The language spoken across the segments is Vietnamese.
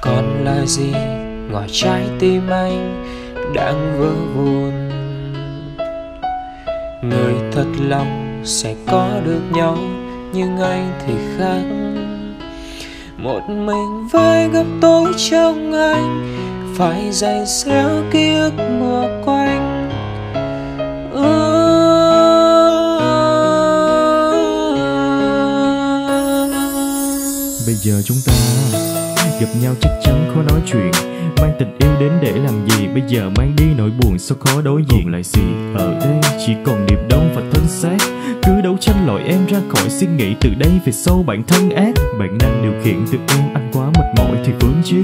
còn là gì ngoài trái tim anh đang vỡ vụn? Người thật lòng sẽ có được nhau, nhưng anh thì khác. Một mình với góc tối trong anh, phải dày xéo ký ức mùa quanh. Giờ chúng ta gặp nhau chắc chắn khó nói chuyện. Mang tình yêu đến để làm gì? Bây giờ mang đi nỗi buồn sao khó đối diện? Lại gì? Ở đây chỉ còn niềm đau và thân xác. Cứ đấu tranh loại em ra khỏi suy nghĩ. Từ đây về sau bản thân ác. Bản năng điều khiển từ em anh quá mệt mỏi thì vướng chi?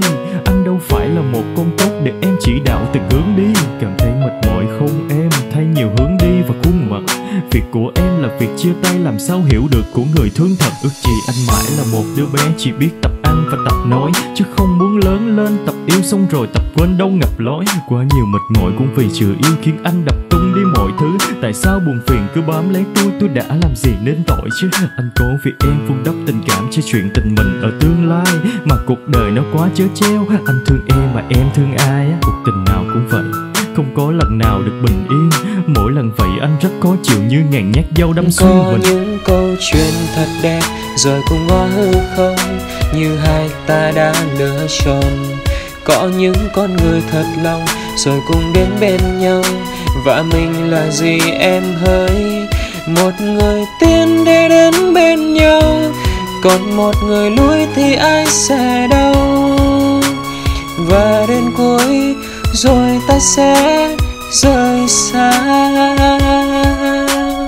Anh đâu phải là một con tốt để em chỉ đạo từng hướng đi. Cảm thấy mệt mỏi không em? Thay nhiều hướng việc của em là việc chia tay, làm sao hiểu được? Của người thương thật, ước gì anh mãi là một đứa bé chỉ biết tập ăn và tập nói, chứ không muốn lớn lên. Tập yêu xong rồi, tập quên đâu ngập lối. Quá nhiều mệt mỏi cũng vì chưa yêu khiến anh đập tung đi mọi thứ. Tại sao buồn phiền cứ bám lấy tôi? Tôi đã làm gì nên tội chứ? Anh cố vì em vun đắp tình cảm cho chuyện tình mình ở tương lai. Mà cuộc đời nó quá chớ treo anh thương em mà em thương ai cuộc tình nào cũng vậy không có lần nào được bình yên. Mỗi lần vậy anh rất khó chịu như ngàn nhát dao đâm xuyên có mình. những câu chuyện thật đẹp rồi cũng ngó hư không? Như hai ta đã lựa chọn. Có những con người thật lòng rồi cùng đến bên nhau. Và mình là gì em hỡi? Một người tiến để đến bên nhau. Còn một người lui thì ai sẽ cuối rồi ta sẽ rời xa.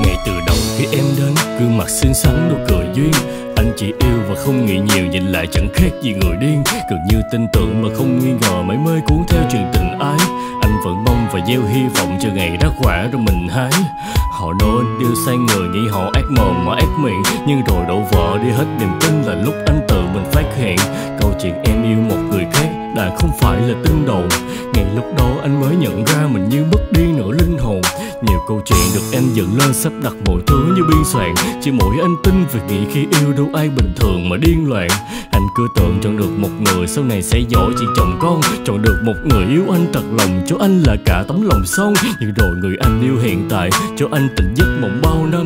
Ngày từ đầu khi em đến, Gương mặt xinh xắn, nụ cười duyên. Anh chỉ yêu và không nghĩ nhiều, Nhìn lại chẳng khác gì người điên. Gần như tin tưởng mà không nghi ngờ, Mãi mê cuốn theo chuyện tình ái. Anh vẫn mong và gieo hy vọng Chờ ngày ra quả rồi mình hái. Họ nói anh yêu sai người Nghĩ họ ác mồm mà ác miệng. Nhưng rồi đổ vỡ đi hết niềm tin Là lúc anh tự mình phát hiện. Câu chuyện em yêu một người khác Đã không phải là tin đồn. Được em dựng lên sắp đặt mọi thứ như biên soạn. Chỉ mỗi anh tin về nghĩ khi yêu đâu ai bình thường mà điên loạn. Anh cứ tưởng chọn được một người sau này sẽ giỏi chuyện chồng con. Chọn được một người yêu anh thật lòng cho anh là cả tấm lòng son. Nhưng rồi người anh yêu hiện tại cho anh tỉnh giấc mộng bao năm.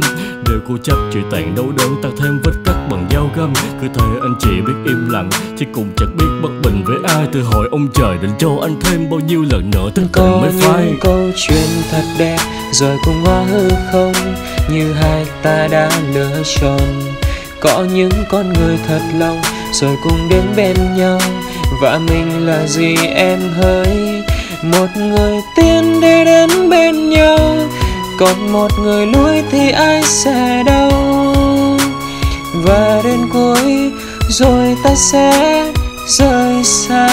Đều cố chấp chuyện tàn đau đớn tăng thêm vết cắt bằng dao găm. Cứ thế anh chỉ biết im lặng Chứ cũng chẳng biết bất bình với ai. Từ hỏi ông trời định cho anh thêm bao nhiêu lần nữa Tình tình mới phai. câu chuyện thật đẹp rồi cũng hóa hư không như hai ta đã lựa chọn. Có những con người thật lòng, rồi cùng đến bên nhau. Và mình là gì em hỡi? Một người tiến để đến bên nhau. Còn một người lui thì ai sẽ đâu và đến cuối, rồi ta sẽ rời xa.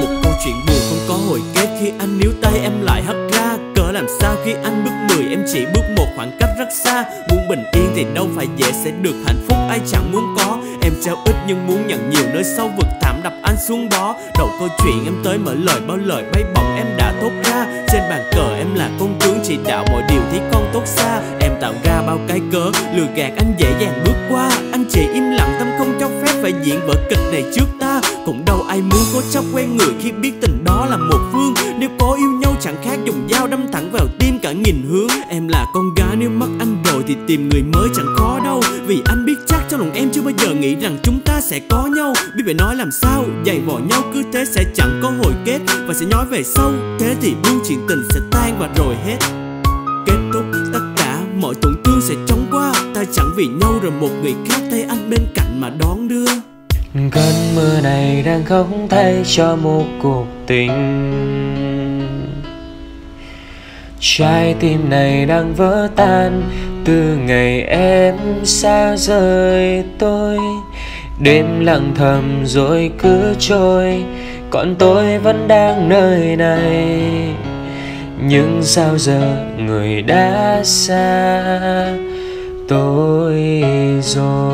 Một câu chuyện buồn không có hồi kết khi anh níu làm sao khi anh bước mười, em chỉ bước một khoảng cách rất xa. Muốn bình yên thì đâu phải dễ, sẽ được hạnh phúc, ai chẳng muốn có. Em trao ít nhưng muốn nhận nhiều nơi sâu vực thảm đập anh xuống đó. Đầu câu chuyện em tới mở lời, bao lời bay bổng em đã thốt ra. Trên bàn cờ em là công tướng, chỉ đạo mọi điều thấy con tốt xa. Em tạo ra bao cái cớ, lừa gạt anh dễ dàng bước qua. Anh chỉ im lặng, tâm không cho phép phải diễn vở kịch này trước ta cũng đâu ai muốn cố chấp quen người khi biết tình đó là một phương. Nếu có yêu nhau chẳng khác dùng dao đâm thẳng vào tim cả nghìn hướng. Em là con gái, nếu mất anh rồi thì tìm người mới chẳng khó đâu. Vì anh biết chắc trong lòng em chưa bao giờ nghĩ rằng chúng ta sẽ có nhau. Biết phải nói làm sao, dày vò nhau cứ thế sẽ chẳng có hồi kết. Và sẽ nói về sau, thế thì buông chuyện tình sẽ tan và rồi hết. Kết thúc tất cả, mọi tổn thương sẽ chóng qua. Ta chẳng vì nhau rồi một người khác thấy anh bên cạnh mà đón đưa cơn mưa này đang không thay cho một cuộc tình. Trái tim này đang vỡ tan, từ ngày em xa rời tôi. Đêm lặng thầm rồi cứ trôi, còn tôi vẫn đang nơi này. Nhưng sao giờ người đã xa tôi rồi?